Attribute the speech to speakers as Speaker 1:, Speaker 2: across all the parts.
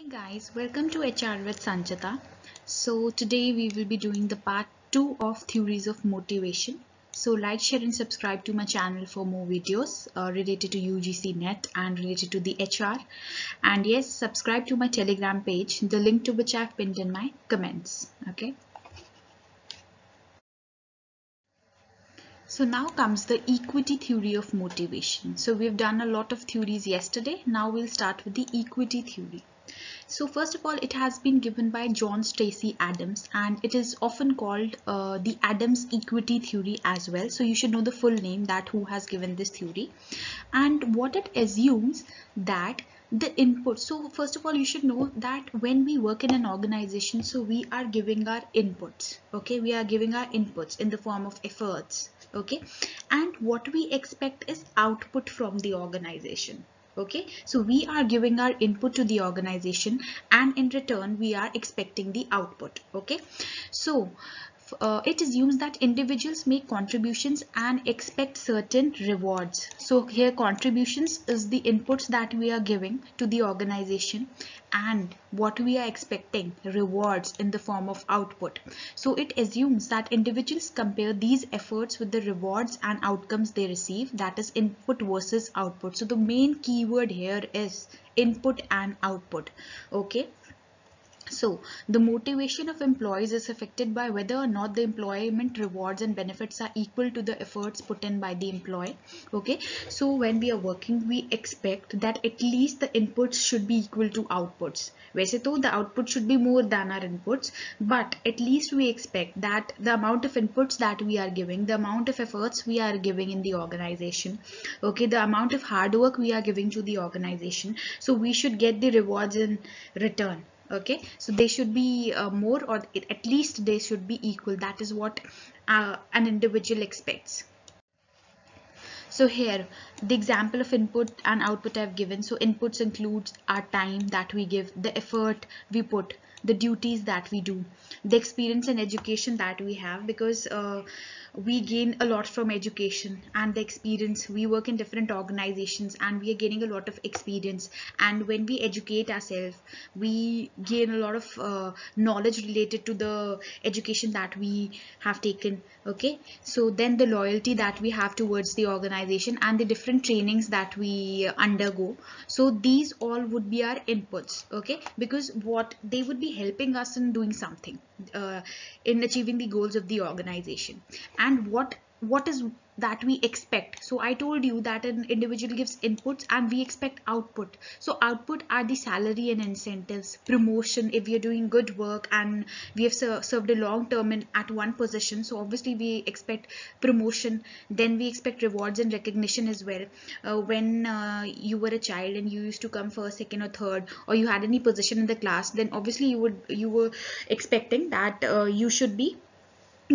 Speaker 1: Hey guys, welcome to HR with Sanchita. So today we will be doing the part 2 of theories of motivation. So like, share and subscribe to my channel for more videos uh, related to UGC NET and related to the HR. And yes, subscribe to my telegram page, the link to which I've pinned in my comments. Okay. So now comes the equity theory of motivation. So we've done a lot of theories yesterday. Now we'll start with the equity theory. So first of all, it has been given by John Stacey Adams and it is often called uh, the Adams equity theory as well. So you should know the full name that who has given this theory. And what it assumes that the input so first of all you should know that when we work in an organization so we are giving our inputs okay? We are giving our inputs in the form of efforts okay? And what we expect is output from the organization okay? So we are giving our input to the organization and in return we are expecting the output. Okay? So uh, it assumes that individuals make contributions and expect certain rewards. So here contributions is the inputs that we are giving to the organization and what we are expecting rewards in the form of output. So it assumes that individuals compare these efforts with the rewards and outcomes they receive that is input versus output. So the main keyword here is input and output. Okay so the motivation of employees is affected by whether or not the employment rewards and benefits are equal to the efforts put in by the employee. Okay. So when we are working, we expect that at least the inputs should be equal to outputs. वैसे तो the output should be more than our inputs, but at least we expect that the amount of inputs that we are giving, the amount of efforts we are giving in the organization, okay, the amount of hard work we are giving to the organization, so we should get the rewards in return okay so they should be uh, more or at least they should be equal. That is what uh, an individual expects. So here the example of input and output I've given. So inputs includes our time that we give the effort we put the duties that we do the experience and education that we have because uh, we gain a lot from education and the experience. We work in different organizations and we are gaining a lot of experience. And when we educate ourselves we gain a lot of uh, knowledge related to the education that we have taken okay? So then the loyalty that we have towards the organization and the different trainings that we undergo. So these all would be our inputs okay? Because what they would be helping us in doing something uh, in achieving the goals of the organization and what what is that we expect. So i told you that an individual gives inputs and we expect output. So output are the salary and incentives promotion if we are doing good work and we have served a long term in at one position so obviously we expect promotion then we expect rewards and recognition as well. Uh, when uh, you were a child and you used to come first second or third or you had any position in the class then obviously you would you were expecting that uh, you should be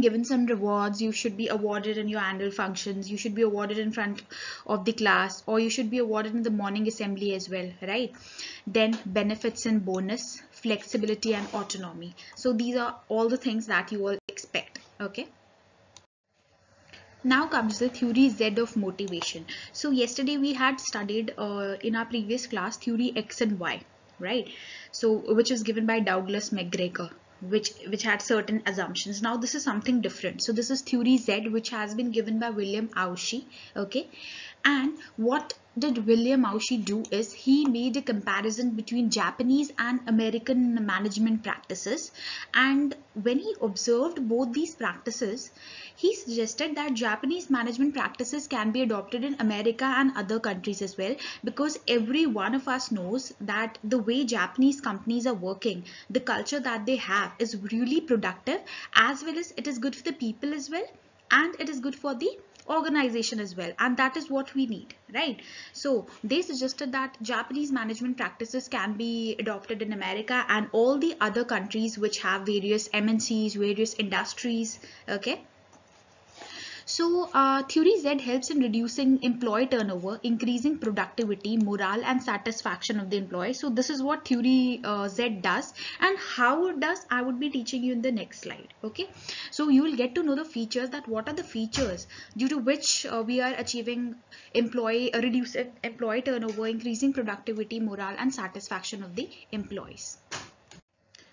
Speaker 1: given some rewards you should be awarded in your annual functions you should be awarded in front of the class or you should be awarded in the morning assembly as well right then benefits and bonus flexibility and autonomy so these are all the things that you will expect okay now comes the theory Z of motivation. So yesterday we had studied uh, in our previous class theory X and Y, right? So which is given by Douglas McGregor which which had certain assumptions. Now this is something different. So this is theory z which has been given by william ouchi okay? And what did William Ouchi do is he made a comparison between Japanese and American management practices. And when he observed both these practices he suggested that Japanese management practices can be adopted in America and other countries as well because every one of us knows that the way Japanese companies are working, the culture that they have is really productive as well as it is good for the people as well and it is good for the organization as well. And that is what we need right? So they suggested that japanese management practices can be adopted in america and all the other countries which have various mncs various industries okay So uh, theory Z helps in reducing employee turnover, increasing productivity, morale and satisfaction of the employee. So this is what theory uh, Z does and how it does I would be teaching you in the next slide. Okay. So you will get to know the features that what are the features due to which uh, we are achieving employee uh, employee turnover, increasing productivity, morale and satisfaction of the employees.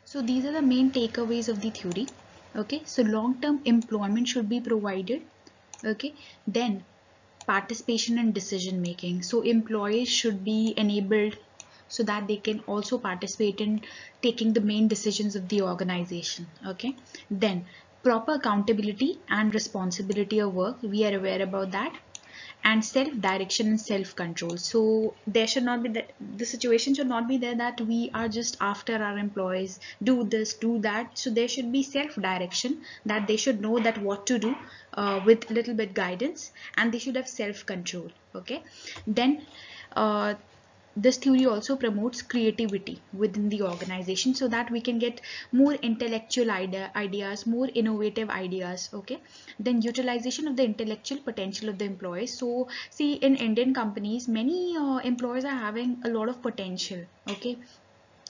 Speaker 1: So these are the main takeaways of the theory okay so long-term employment should be provided okay. Then participation in decision making. So employees should be enabled so that they can also participate in taking the main decisions of the organization. Okay. Then proper accountability and responsibility of work. We are aware about that and self-direction and self-control. So there should not be that the situation should not be there that we are just after our employees do this do that. So there should be self-direction that they should know that what to do uh, with a little bit guidance and they should have self-control okay? Then uh, this theory also promotes creativity within the organization so that we can get more intellectual idea, ideas more innovative ideas okay? Then utilization of the intellectual potential of the employees. So see in indian companies many uh, employees are having a lot of potential okay?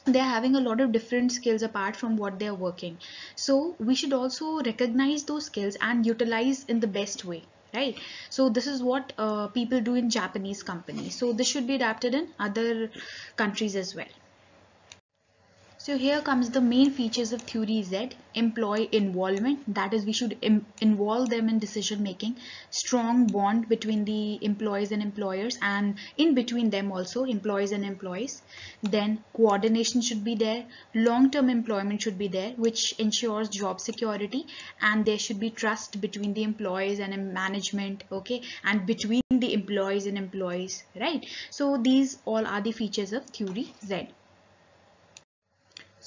Speaker 1: They're having a lot of different skills apart from what they're working. So we should also recognize those skills and utilize in the best way right? So this is what uh, people do in Japanese companies. So this should be adapted in other countries as well so here comes the main features of theory Z, employee involvement, that is we should involve them in decision making, strong bond between the employees and employers and in between them also employees and employees. Then coordination should be there, long-term employment should be there which ensures job security and there should be trust between the employees and management, okay, and between the employees and employees, right? So these all are the features of theory Z.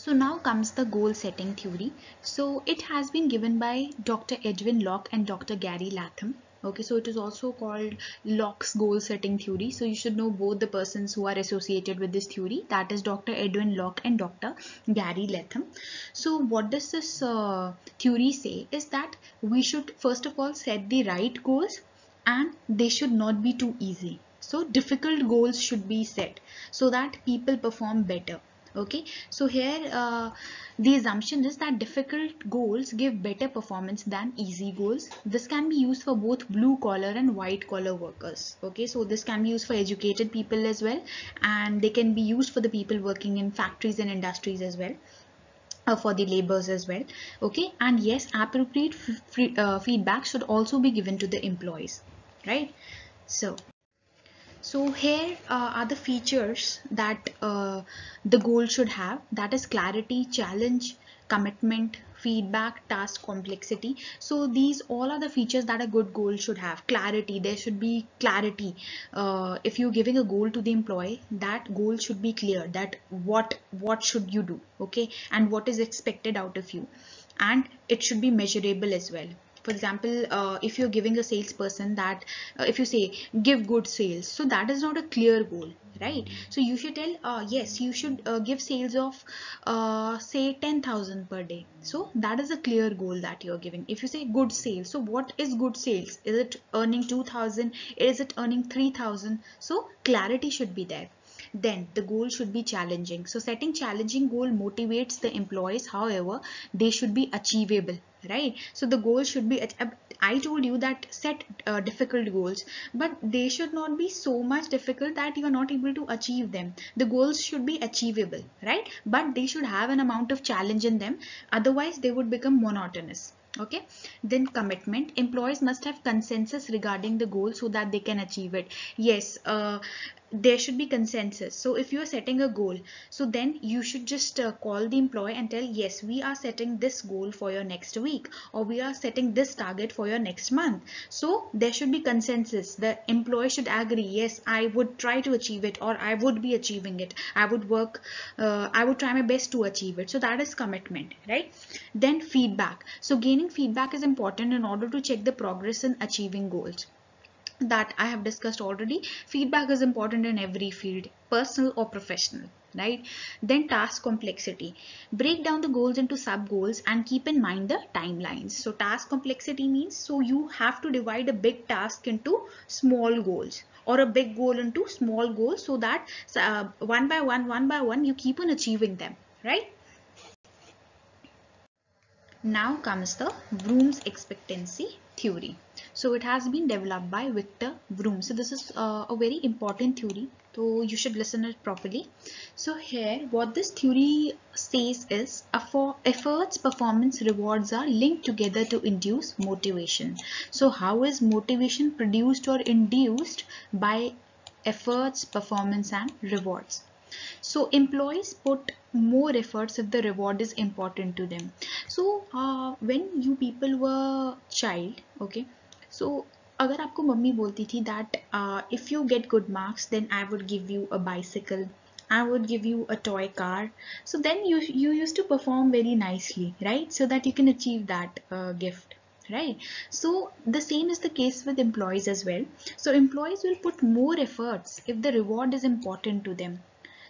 Speaker 1: So now comes the goal setting theory. So it has been given by Dr. Edwin Locke and Dr. Gary Latham. Okay, so it is also called Locke's goal setting theory. So you should know both the persons who are associated with this theory. That is Dr. Edwin Locke and Dr. Gary Latham. So what does this uh, theory say is that we should first of all set the right goals and they should not be too easy. So difficult goals should be set so that people perform better okay? So here uh, the assumption is that difficult goals give better performance than easy goals. This can be used for both blue collar and white collar workers. Okay? So this can be used for educated people as well and they can be used for the people working in factories and industries as well uh, for the labors as well. Okay? And yes appropriate uh, feedback should also be given to the employees. Right? So so here uh, are the features that uh, the goal should have that is clarity, challenge, commitment, feedback, task complexity. So these all are the features that a good goal should have. Clarity, there should be clarity. Uh, if you're giving a goal to the employee, that goal should be clear that what what should you do okay and what is expected out of you and it should be measurable as well for example uh, if you're giving a salesperson that uh, if you say give good sales so that is not a clear goal right? So you should tell uh, yes you should uh, give sales of uh, say 10,000 per day. So that is a clear goal that you're giving. If you say good sales so what is good sales? Is it earning 2000 is it earning 3000 so clarity should be there then the goal should be challenging. So setting challenging goal motivates the employees. However they should be achievable right? So the goal should be i told you that set uh, difficult goals but they should not be so much difficult that you are not able to achieve them. The goals should be achievable right? But they should have an amount of challenge in them. Otherwise they would become monotonous okay? Then commitment. Employees must have consensus regarding the goal so that they can achieve it. Yes uh, there should be consensus. So if you are setting a goal so then you should just uh, call the employee and tell yes we are setting this goal for your next week or we are setting this target for your next month. So there should be consensus. The employee should agree yes i would try to achieve it or i would be achieving it. I would work uh, i would try my best to achieve it. So that is commitment right? Then feedback. So gaining feedback is important in order to check the progress in achieving goals that I have discussed already. Feedback is important in every field, personal or professional, right? Then task complexity. Break down the goals into sub goals and keep in mind the timelines. So task complexity means so you have to divide a big task into small goals or a big goal into small goals so that uh, one by one one by one you keep on achieving them right? Now comes the Vroom's expectancy theory. So it has been developed by Victor Vroom. So this is uh, a very important theory. So you should listen it properly. So here what this theory says is efforts, performance, rewards are linked together to induce motivation. So how is motivation produced or induced by efforts, performance and rewards? So employees put more efforts if the reward is important to them. So uh, when you people were child, okay, so अगर आपको mummy बोलती थी that uh, if you get good marks then I would give you a bicycle I would give you a toy car so then you you used to perform very nicely right so that you can achieve that uh, gift right so the same is the case with employees as well so employees will put more efforts if the reward is important to them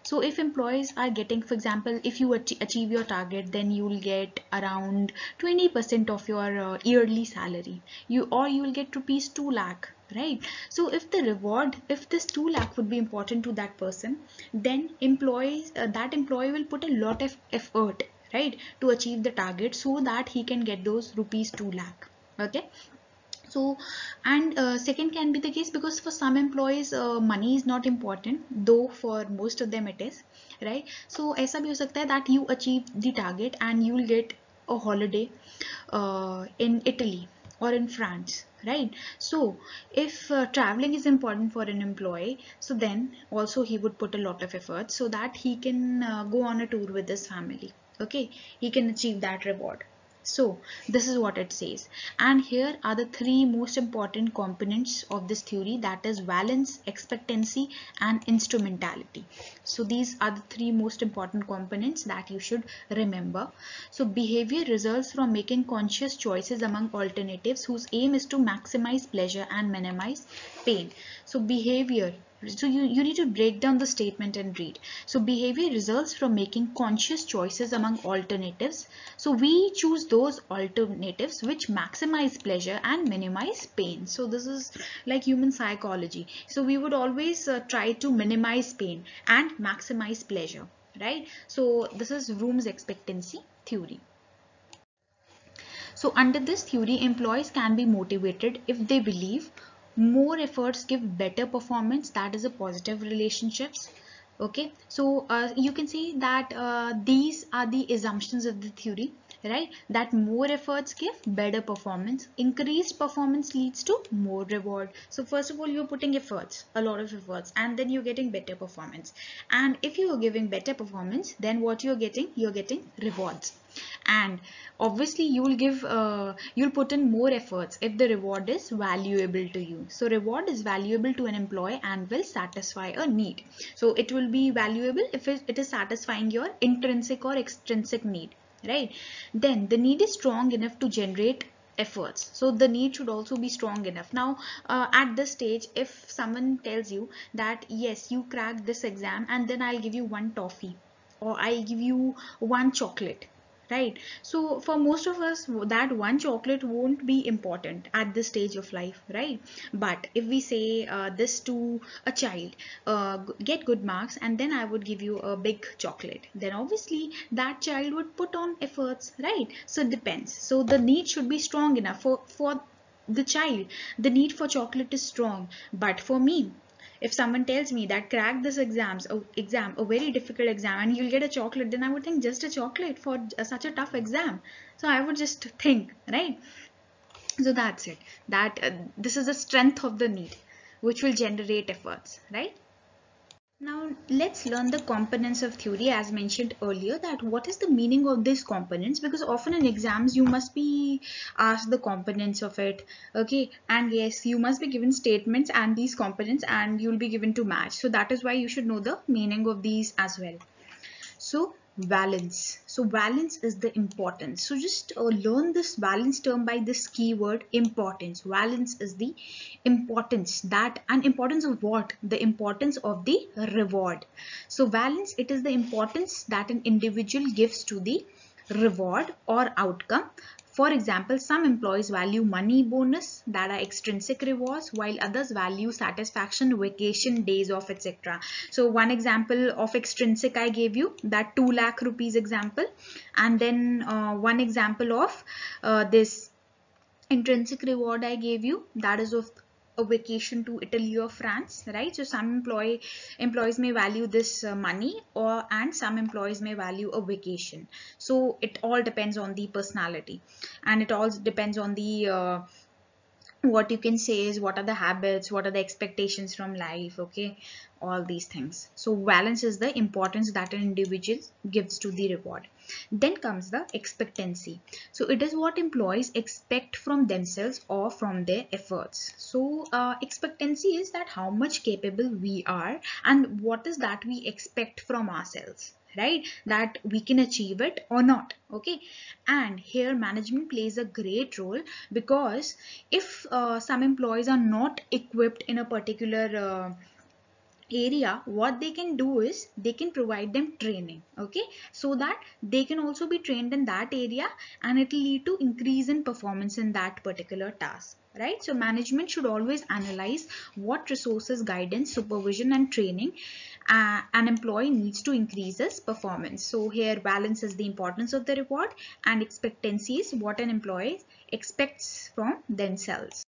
Speaker 1: so if employees are getting for example if you achieve your target then you will get around 20% of your uh, yearly salary. You or you will get rupees 2 lakh right? So if the reward if this 2 lakh would be important to that person then employees uh, that employee will put a lot of effort right to achieve the target so that he can get those rupees 2 lakh okay so and uh, second can be the case because for some employees uh, money is not important though for most of them it is right? So aisa bhi ho sakta hai that you achieve the target and you will get a holiday uh, in Italy or in France right? So if uh, traveling is important for an employee so then also he would put a lot of effort so that he can uh, go on a tour with his family okay? He can achieve that reward so this is what it says. And here are the three most important components of this theory that is valence expectancy and instrumentality. So these are the three most important components that you should remember. So behavior results from making conscious choices among alternatives whose aim is to maximize pleasure and minimize pain. So behavior so you, you need to break down the statement and read. So behavior results from making conscious choices among alternatives. So we choose those alternatives which maximize pleasure and minimize pain. So this is like human psychology. So we would always uh, try to minimize pain and maximize pleasure, right? So this is Vroom's expectancy theory. So under this theory, employees can be motivated if they believe more efforts give better performance. That is a positive relationships. Okay? So uh, you can see that uh, these are the assumptions of the theory right? That more efforts give better performance. Increased performance leads to more reward. So first of all you're putting efforts a lot of efforts and then you're getting better performance. And if you are giving better performance then what you're getting? You're getting rewards. And obviously you will give uh, you'll put in more efforts if the reward is valuable to you. So reward is valuable to an employee and will satisfy a need. So it will be valuable if it is satisfying your intrinsic or extrinsic need right? Then the need is strong enough to generate efforts. So the need should also be strong enough. Now uh, at this stage if someone tells you that yes you cracked this exam and then i'll give you one toffee or i give you one chocolate right. So for most of us that one chocolate won't be important at this stage of life right? But if we say uh, this to a child uh, get good marks and then i would give you a big chocolate then obviously that child would put on efforts right? So it depends. So the need should be strong enough for for the child. The need for chocolate is strong. But for me if someone tells me that crack this exams a exam a very difficult exam and you'll get a chocolate then i would think just a chocolate for such a tough exam. So i would just think right? So that's it. That uh, this is the strength of the need which will generate efforts right now let's learn the components of theory as mentioned earlier that what is the meaning of these components? Because often in exams you must be asked the components of it okay? And yes you must be given statements and these components and you'll be given to match. So that is why you should know the meaning of these as well. So valence so valence is the importance. So just uh, learn this valence term by this keyword importance. Valence is the importance. That and importance of what? The importance of the reward. So valence it is the importance that an individual gives to the reward or outcome for example, some employees value money bonus that are extrinsic rewards while others value satisfaction, vacation, days off, etc. So one example of extrinsic I gave you that 2 lakh rupees example and then uh, one example of uh, this intrinsic reward I gave you that is of a vacation to Italy or France, right? So some employee employees may value this uh, money or and some employees may value a vacation. So it all depends on the personality and it all depends on the uh, what you can say is what are the habits what are the expectations from life okay all these things. So valence is the importance that an individual gives to the reward. Then comes the expectancy. So it is what employees expect from themselves or from their efforts. So uh, expectancy is that how much capable we are and what is that we expect from ourselves right that we can achieve it or not okay? And here management plays a great role because if uh, some employees are not equipped in a particular uh, area what they can do is they can provide them training okay? So that they can also be trained in that area and it will lead to increase in performance in that particular task right? So management should always analyze what resources guidance supervision and training uh, an employee needs to increase his performance so here valence is the importance of the reward and expectancy is what an employee expects from themselves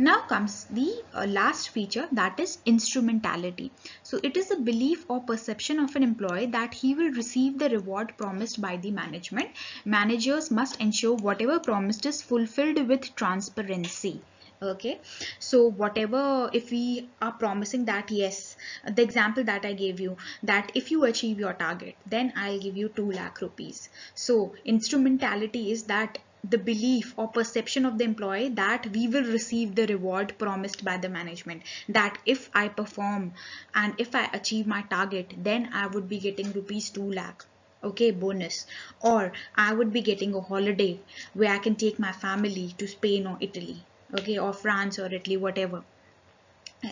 Speaker 1: now comes the uh, last feature that is instrumentality. So it is the belief or perception of an employee that he will receive the reward promised by the management. Managers must ensure whatever promised is fulfilled with transparency okay. So whatever if we are promising that yes the example that i gave you that if you achieve your target then i'll give you 2 lakh rupees. So instrumentality is that the belief or perception of the employee that we will receive the reward promised by the management. That if I perform and if I achieve my target then I would be getting rupees 2 lakh. Okay bonus. Or I would be getting a holiday where I can take my family to Spain or Italy okay or France or Italy whatever.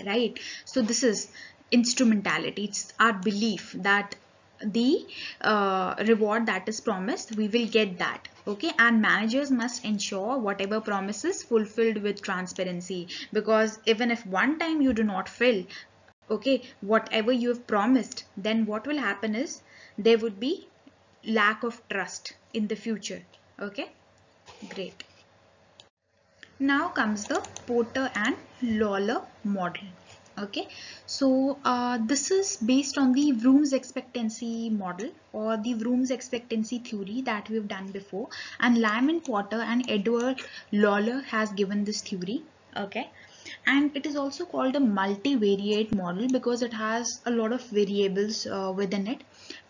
Speaker 1: Right? So this is instrumentality. It's our belief that the uh, reward that is promised we will get that. Okay? And managers must ensure whatever promises fulfilled with transparency. Because even if one time you do not fill okay whatever you have promised then what will happen is there would be lack of trust in the future. Okay? Great now comes the porter and lawler model. Okay. So uh, this is based on the Vroom's expectancy model or the Vroom's expectancy theory that we've done before. And Lyman Porter and Edward Lawler has given this theory. Okay. And it is also called a multivariate model because it has a lot of variables uh, within it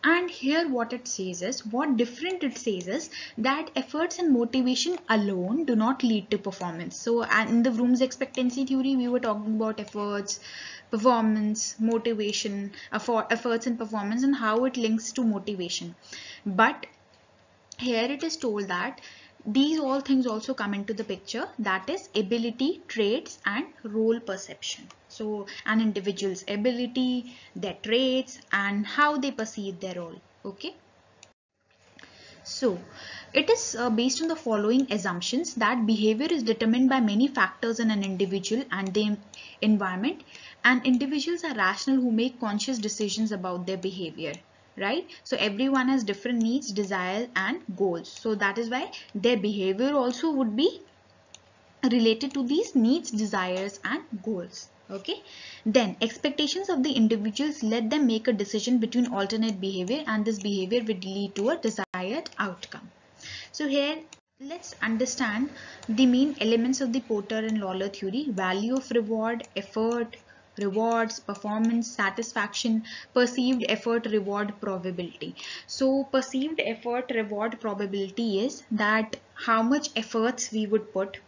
Speaker 1: and here what it says is what different it says is that efforts and motivation alone do not lead to performance. So in the Vroom's expectancy theory we were talking about efforts performance motivation efforts and performance and how it links to motivation. But here it is told that these all things also come into the picture. That is ability traits and role perception. So an individual's ability their traits and how they perceive their role. Okay? So it is uh, based on the following assumptions that behavior is determined by many factors in an individual and the environment and individuals are rational who make conscious decisions about their behavior right? So everyone has different needs desires and goals. So that is why their behavior also would be related to these needs desires and goals. Okay? Then expectations of the individuals let them make a decision between alternate behavior and this behavior would lead to a desired outcome. So here let's understand the main elements of the porter and lawler theory. Value of reward effort rewards performance satisfaction perceived effort reward probability. So perceived effort reward probability is that how much efforts we would put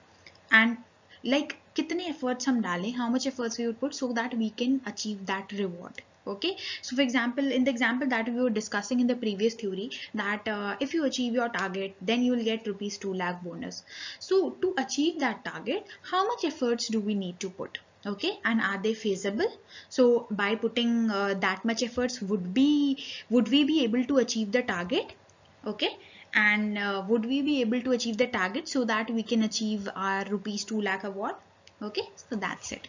Speaker 1: and like kitne efforts hum dale how much efforts we would put so that we can achieve that reward okay? So for example in the example that we were discussing in the previous theory that uh, if you achieve your target then you will get rupees 2 lakh bonus. So to achieve that target how much efforts do we need to put okay and are they feasible so by putting uh, that much efforts would be would we be able to achieve the target okay and uh, would we be able to achieve the target so that we can achieve our rupees 2 lakh award okay so that's it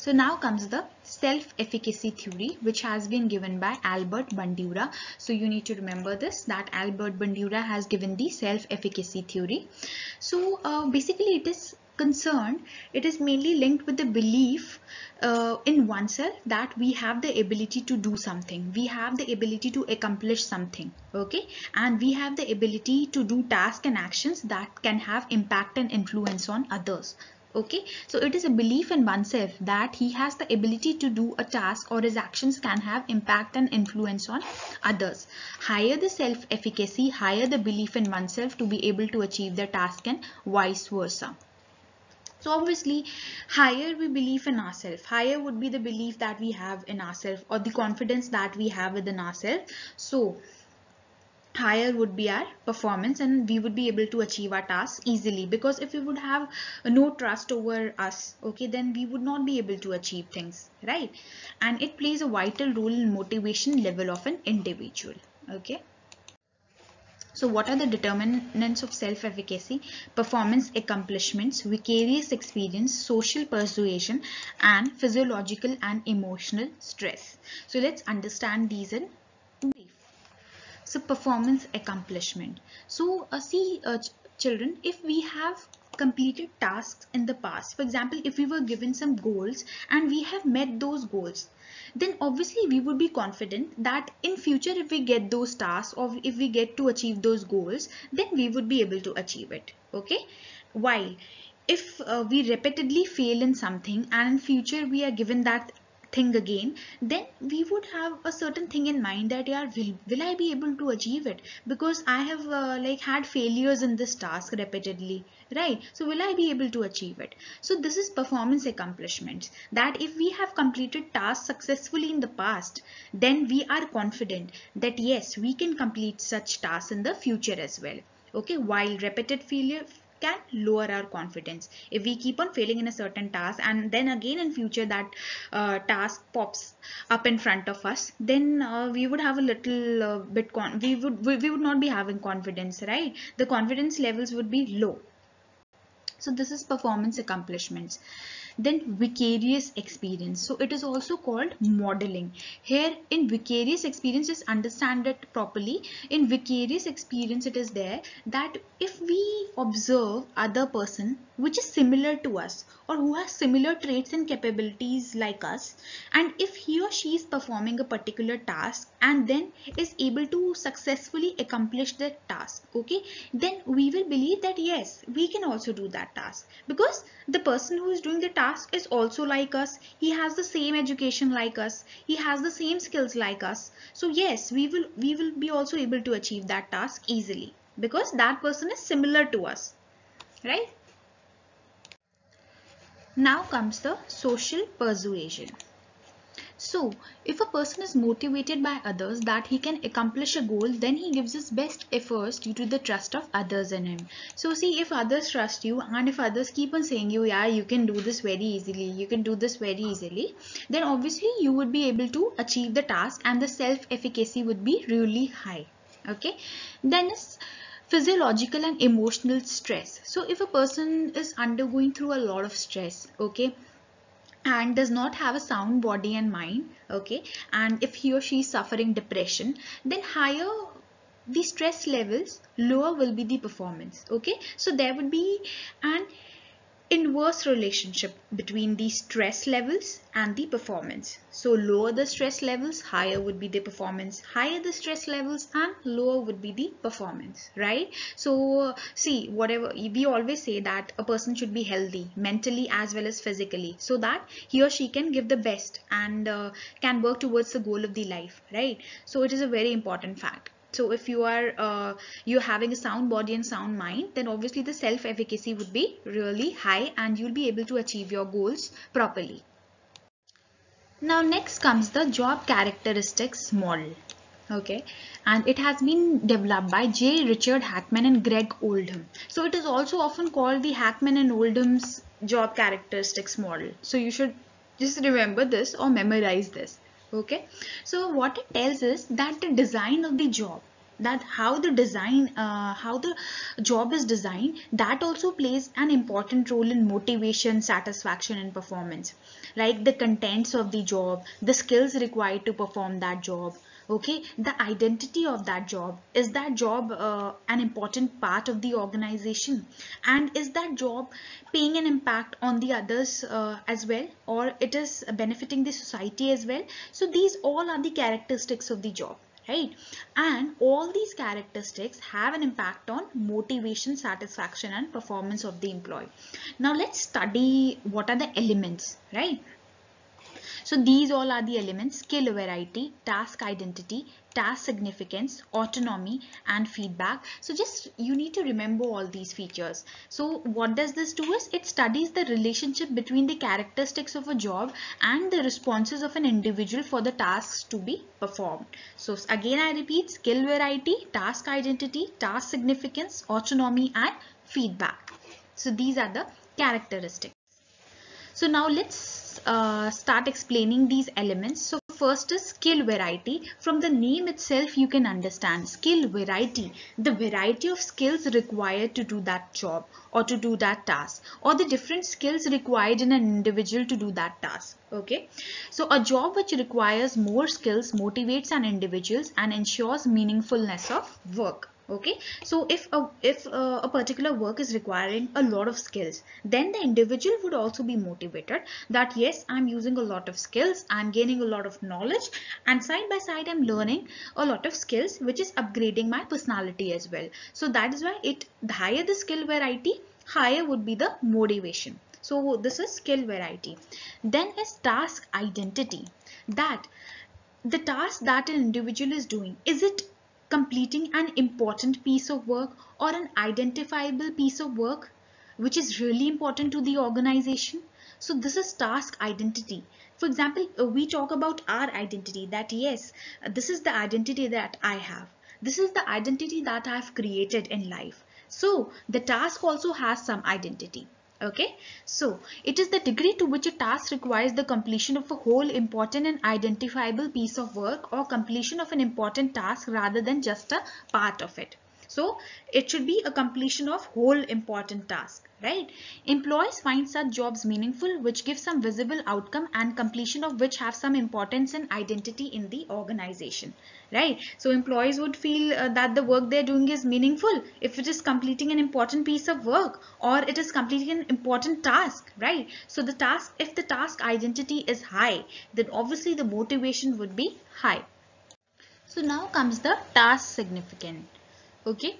Speaker 1: so now comes the self-efficacy theory which has been given by Albert Bandura. So you need to remember this that Albert Bandura has given the self-efficacy theory. So uh, basically it is concerned, it is mainly linked with the belief uh, in oneself that we have the ability to do something. We have the ability to accomplish something. Okay. And we have the ability to do tasks and actions that can have impact and influence on others okay so it is a belief in oneself that he has the ability to do a task or his actions can have impact and influence on others higher the self efficacy higher the belief in oneself to be able to achieve the task and vice versa so obviously higher we believe in ourselves. Higher would be the belief that we have in ourselves or the confidence that we have within ourselves. So higher would be our performance and we would be able to achieve our tasks easily. Because if we would have no trust over us okay then we would not be able to achieve things right? And it plays a vital role in motivation level of an individual okay so what are the determinants of self-efficacy? Performance accomplishments, vicarious experience, social persuasion and physiological and emotional stress. So let's understand these in brief. so performance accomplishment so uh, see uh, ch children if we have completed tasks in the past for example if we were given some goals and we have met those goals then obviously we would be confident that in future if we get those tasks or if we get to achieve those goals then we would be able to achieve it. Okay? While if uh, we repeatedly fail in something and in future we are given that thing again then we would have a certain thing in mind that yeah will, will I be able to achieve it? Because I have uh, like had failures in this task repeatedly right? So will I be able to achieve it? So this is performance accomplishments. That if we have completed tasks successfully in the past then we are confident that yes we can complete such tasks in the future as well. Okay while repeated failure can lower our confidence. If we keep on failing in a certain task and then again in future that uh, task pops up in front of us then uh, we would have a little uh, bit con we would we, we would not be having confidence right? The confidence levels would be low. So this is performance accomplishments then vicarious experience. So it is also called modeling. Here in vicarious experience just understand it properly. In vicarious experience it is there that if we observe other person which is similar to us or who has similar traits and capabilities like us. And if he or she is performing a particular task and then is able to successfully accomplish that task okay then we will believe that yes we can also do that task. Because the person who is doing the task is also like us. He has the same education like us. He has the same skills like us. So yes we will we will be also able to achieve that task easily because that person is similar to us right now comes the social persuasion so, if a person is motivated by others that he can accomplish a goal, then he gives his best efforts due to the trust of others in him. So, see, if others trust you and if others keep on saying you, yeah, you can do this very easily, you can do this very easily, then obviously you would be able to achieve the task and the self-efficacy would be really high. Okay. Then is physiological and emotional stress. So, if a person is undergoing through a lot of stress, okay, and does not have a sound body and mind okay and if he or she is suffering depression then higher the stress levels lower will be the performance okay so there would be an inverse relationship between the stress levels and the performance. So lower the stress levels, higher would be the performance. Higher the stress levels and lower would be the performance, right? So see, whatever, we always say that a person should be healthy mentally as well as physically so that he or she can give the best and uh, can work towards the goal of the life, right? So it is a very important fact so if you are uh, you're having a sound body and sound mind then obviously the self efficacy would be really high and you'll be able to achieve your goals properly Now next comes the job characteristics model. Okay, and it has been developed by J. Richard Hackman and Greg Oldham. So it is also often called the Hackman and Oldham's job characteristics model. So you should just remember this or memorize this. Okay, so what it tells is that the design of the job that how the design uh, how the job is designed that also plays an important role in motivation satisfaction and performance. Like the contents of the job the skills required to perform that job okay? The identity of that job. Is that job uh, an important part of the organization? And is that job paying an impact on the others uh, as well? Or it is benefiting the society as well? So these all are the characteristics of the job right? And all these characteristics have an impact on motivation satisfaction and performance of the employee. Now let's study what are the elements right so these all are the elements skill variety, task identity, task significance, autonomy and feedback. So just you need to remember all these features. So what does this do is it studies the relationship between the characteristics of a job and the responses of an individual for the tasks to be performed. So again I repeat skill variety, task identity, task significance, autonomy and feedback. So these are the characteristics. So now let's uh, start explaining these elements. So first is skill variety. From the name itself you can understand skill variety. The variety of skills required to do that job or to do that task or the different skills required in an individual to do that task. Okay. So a job which requires more skills motivates an individual and ensures meaningfulness of work okay? So if a if a, a, particular work is requiring a lot of skills then the individual would also be motivated that yes i'm using a lot of skills i'm gaining a lot of knowledge and side by side i'm learning a lot of skills which is upgrading my personality as well. So that is why it the higher the skill variety higher would be the motivation. So this is skill variety. Then is task identity. That the task that an individual is doing is it completing an important piece of work or an identifiable piece of work which is really important to the organization. So this is task identity. For example, uh, we talk about our identity that yes, this is the identity that I have. This is the identity that I have created in life. So the task also has some identity okay? So it is the degree to which a task requires the completion of a whole important and identifiable piece of work or completion of an important task rather than just a part of it so it should be a completion of whole important task right? Employees find such jobs meaningful which give some visible outcome and completion of which have some importance and identity in the organization, right? So employees would feel uh, that the work they're doing is meaningful if it is completing an important piece of work or it is completing an important task, right? So the task, if the task identity is high, then obviously the motivation would be high. So now comes the task significant, okay?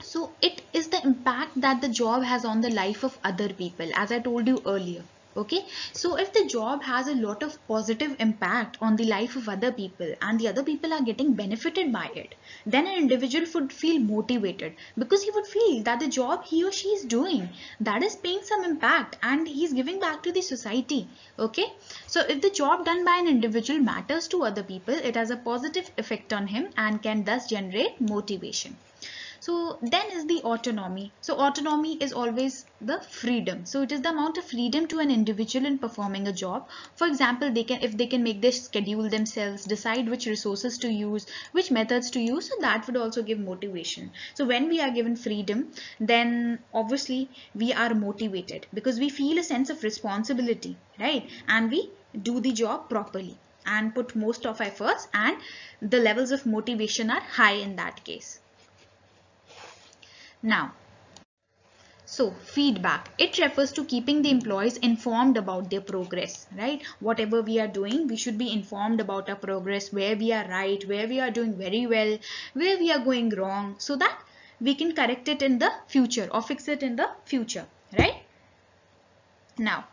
Speaker 1: So it is the impact that the job has on the life of other people as I told you earlier. Okay, so if the job has a lot of positive impact on the life of other people and the other people are getting benefited by it, then an individual would feel motivated because he would feel that the job he or she is doing that is paying some impact and he is giving back to the society. Okay, so if the job done by an individual matters to other people, it has a positive effect on him and can thus generate motivation. So then is the autonomy. So autonomy is always the freedom. So it is the amount of freedom to an individual in performing a job. For example, they can if they can make their schedule themselves, decide which resources to use, which methods to use, so that would also give motivation. So when we are given freedom, then obviously we are motivated because we feel a sense of responsibility, right? And we do the job properly and put most of efforts and the levels of motivation are high in that case. Now, so feedback, it refers to keeping the employees informed about their progress, right? Whatever we are doing, we should be informed about our progress, where we are right, where we are doing very well, where we are going wrong, so that we can correct it in the future or fix it in the future, right? Now,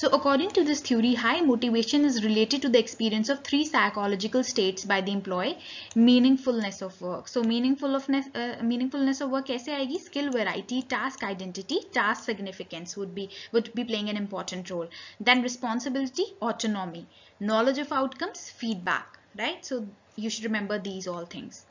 Speaker 1: So according to this theory, high motivation is related to the experience of three psychological states by the employee. Meaningfulness of work. So meaningfulness, uh, meaningfulness of work kaise aayegi? Skill variety, task identity, task significance would be, would be playing an important role. Then responsibility, autonomy, knowledge of outcomes, feedback, right? So you should remember these all things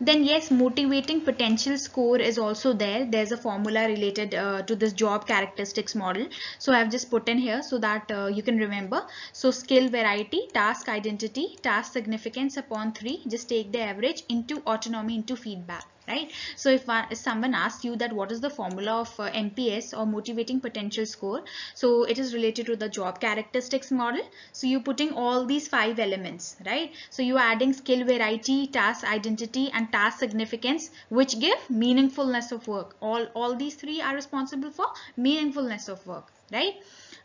Speaker 1: then yes motivating potential score is also there. There's a formula related uh, to this job characteristics model. So i've just put in here so that uh, you can remember. So skill variety task identity task significance upon 3 just take the average into autonomy into feedback right? So if, if someone asks you that what is the formula of uh, MPS or motivating potential score so it is related to the job characteristics model. So you're putting all these five elements right? So you're adding skill variety task identity and task significance which give meaningfulness of work. All all these three are responsible for meaningfulness of work right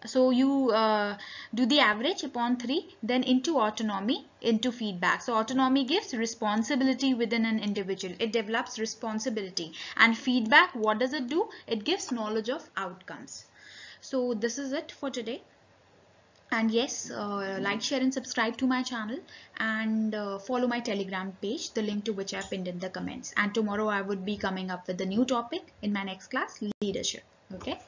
Speaker 1: so you uh, do the average upon 3 then into autonomy into feedback. So autonomy gives responsibility within an individual. It develops responsibility. And feedback what does it do? It gives knowledge of outcomes. So this is it for today. And yes uh, like share and subscribe to my channel. And uh, follow my telegram page. The link to which i pinned in the comments. And tomorrow i would be coming up with a new topic in my next class leadership. Okay